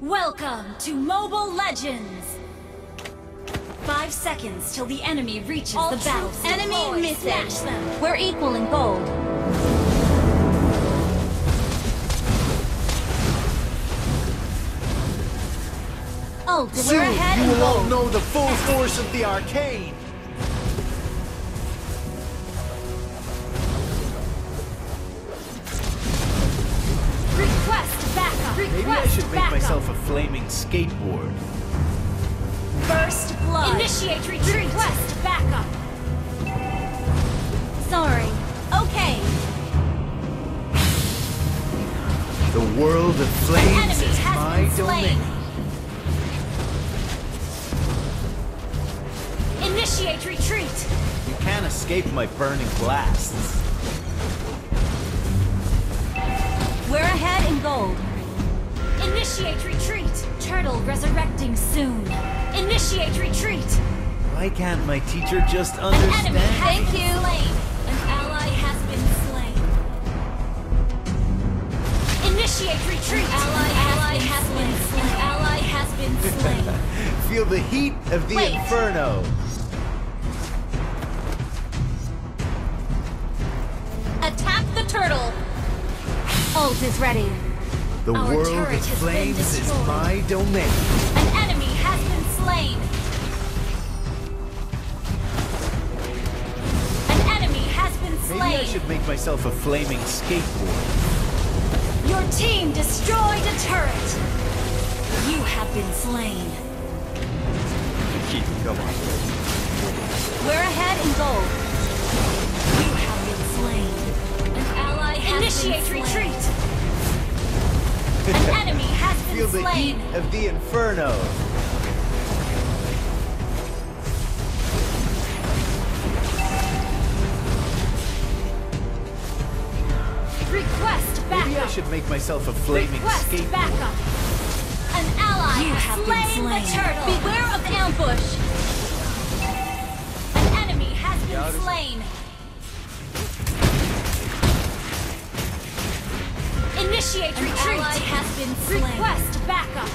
Welcome to Mobile Legends! Five seconds till the enemy reaches All the troops battlefield. enemy Enemy missing. Smash them! We're equal in gold. Ult Soon, we're ahead you in will all know the full force of the arcane. Maybe I should make myself a flaming skateboard. First blood! Initiate retreat! Request backup! Sorry. Okay. The world of flames enemy is has my been domain. Initiate retreat! You can't escape my burning blasts. We're ahead in gold. Initiate retreat! Turtle resurrecting soon! Initiate retreat! Why can't my teacher just An enemy understand? has Thank been you. slain! An ally has been slain! Initiate retreat! An ally, has, been slain! An ally has been slain! Feel the heat of the Wait. inferno. Attack the turtle. Ult is ready. The Our world of flames is my domain. An enemy has been slain! An enemy has been slain. Maybe I should make myself a flaming skateboard. Your team destroyed a turret! You have been slain! Come on. We're ahead in gold. You have been slain! An ally has Initiate been slain! retreat! An enemy has Feel been the heat of the inferno. Request backup! Maybe I should make myself a flaming Request skateboard. backup! An ally You has have been slain, slain. the turtle! Beware of ambush. Initiate An retreat! ally has been slain. Request backup!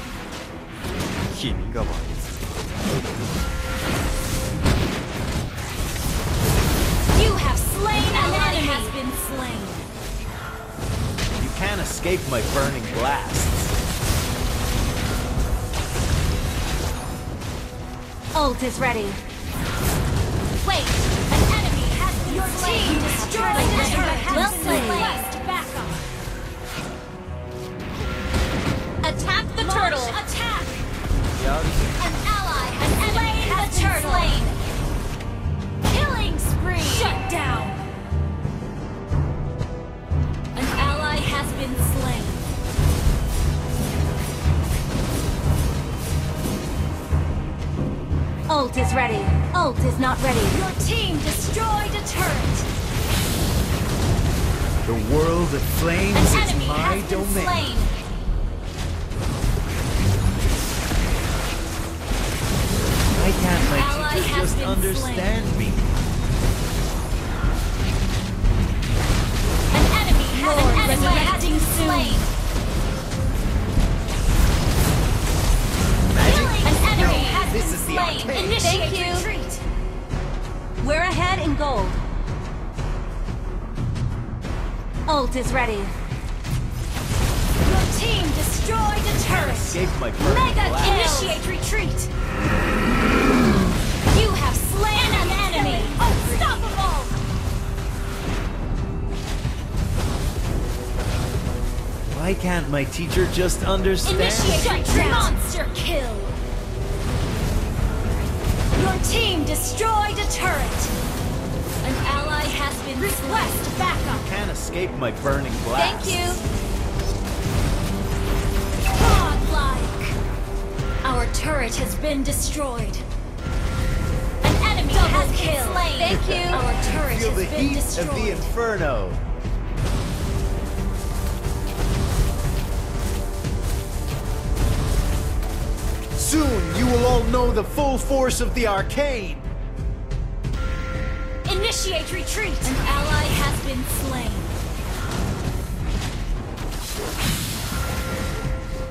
You have slain an ally enemy! has been slain! You can't escape my burning blasts. Ult is ready. Wait! An enemy has been Your slain! team destroyed An enemy Well been played! Attack the Launch turtle. attack! Yeah. An ally has slain the turtle! Slain. Killing spree! Shut down! An ally has been slain. Ult is ready. Ult is not ready. Your team destroyed a turret! The world of flames An is enemy my has been domain. slain! Why can't my Ally teacher just been understand me? An enemy has Lord, an enemy has resurrecting been soon. slain! Magic? An enemy No, has this is the slain! arcane. Initiate Thank you. retreat! We're ahead in gold. Ult is ready. Your team destroyed a turret! Escape my burning Mega blast. kill! Initiate retreat! You have slain an enemy! Unstoppable! Why can't my teacher just understand? Initiate retreat! Monster kill! Your team destroyed a turret! An ally has been Request backup! Can't escape my burning blast. Thank you. Our turret has been destroyed. An enemy has been slain. Thank you. Our turret Feel has the been heat destroyed. of the inferno. Soon you will all know the full force of the arcane. Initiate retreat! An ally has been slain.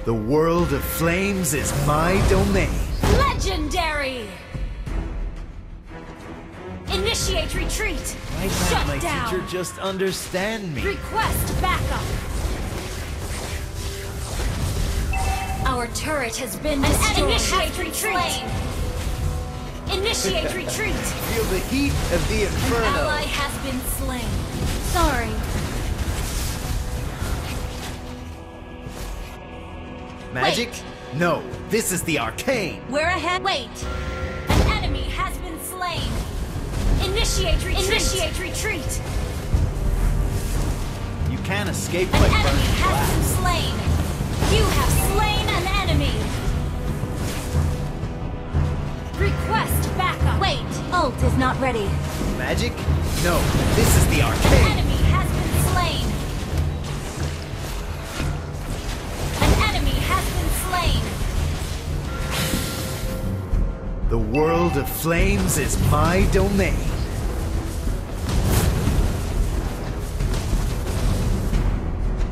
The world of flames is my domain. Legendary! Initiate retreat! Why Shut can't my down! teacher just understand me? Request backup! Our turret has been destroyed. Initiate retreat! Initiate retreat! Feel the heat of the inferno. Ally has been slain. Sorry. Magic? No, this is the arcane. We're ahead. Wait! An enemy has been slain! Initiate retreat! Initiate retreat! You can't escape An my enemy burning has been slain! You have slain an enemy! Request backup! Wait. Ult is not ready. Magic? No, this is the An arcane. World of flames is my domain.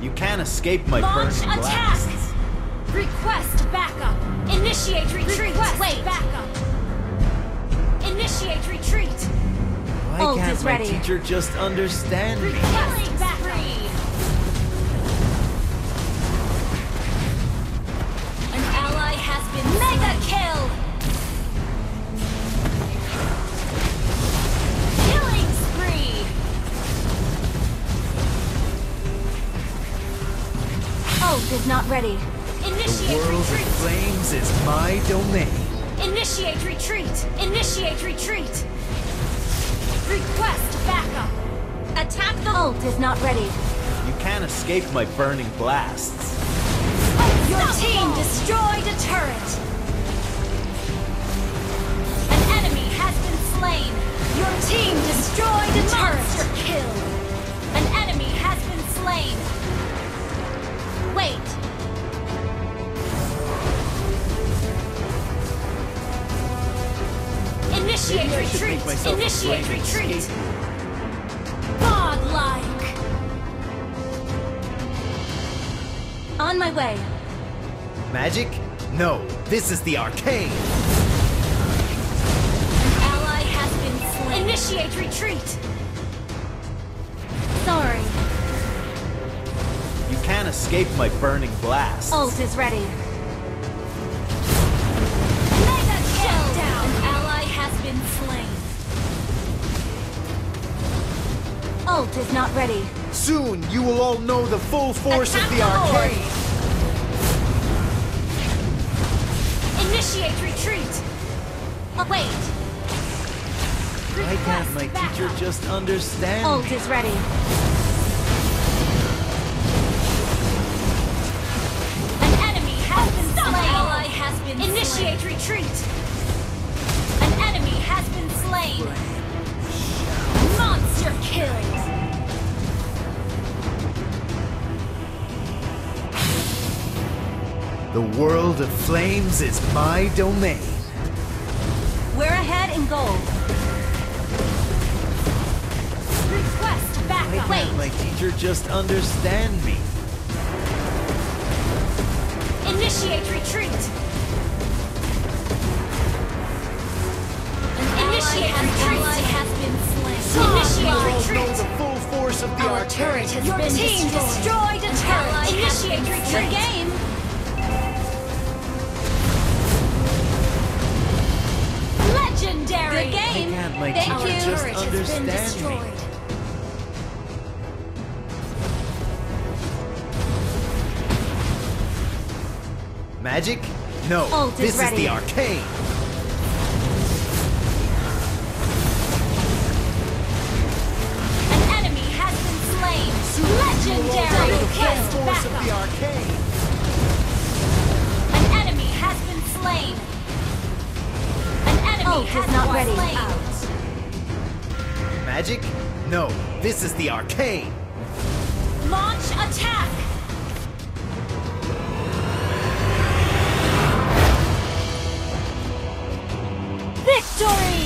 You can't escape my Launch burning attack! blasts. Request backup! Initiate retreat! Request Wait! backup! Initiate retreat! Why Ult can't is my ready. teacher just understand me? Is not ready. The Initiate world of retreat. flames is my domain. Initiate retreat. Initiate retreat. Request backup. Attack the ult is not ready. You can't escape my burning blasts. Your team destroyed a turret. An enemy has been slain. Your team destroyed a turret. Monster kill. Wait. Initiate Maybe retreat. make myself a Initiate retreat. skateboard. Godlike. On my way. Magic? No, this is the arcane. Escape my burning blasts. Ult is ready. Mega kill down. An ally has been slain. Ult is not ready. Soon you will all know the full force Attack of the Lord. Initiate retreat. Oh, wait. Why can't my Request teacher backup. just understand Ult is ready. World of flames is my domain. We're ahead in gold. Request Why backup. can't my teacher just understand me? Initiate retreat. Initiate retreat. Ally has been slain. Initiate You all know retreat. the full force of the Our arcane. turret has Your been team destroyed, a turret. Initiate retreat. The Legendary. Good game. Why can't my Thank you. just turret has been understand me? destroyed. Magic? No, Ult is this is ready. the arcane. An enemy has been slain. You will all know Legendary. the full Request of the backup. magic? No, this is the arcane! Launch attack! Victory!